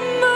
my